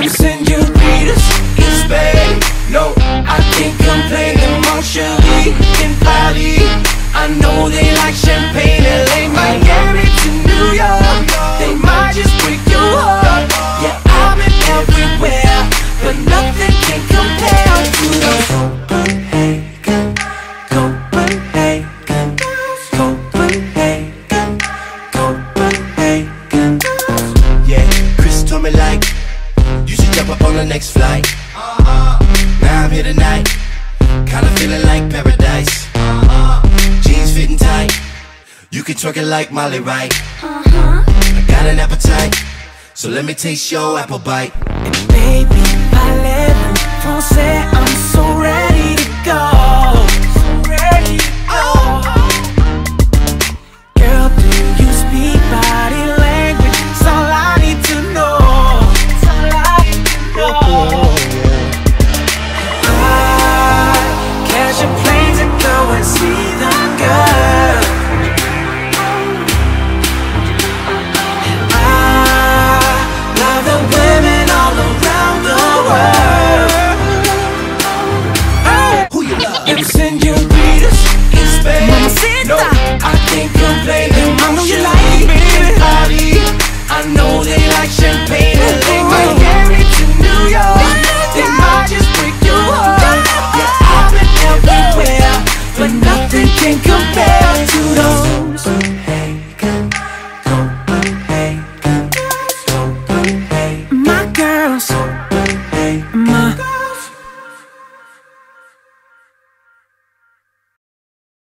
them senoritas in Spain. No, I can't complain emotionally in Paris. I know they like champagne, on the next flight. Uh-huh. Now I'm here tonight. Kinda feeling like paradise. Uh-huh. Jeans fitting tight. You can twerk it like Molly right uh-huh. I got an appetite. So let me taste your apple bite. Baby, parlez-vous? I'm so my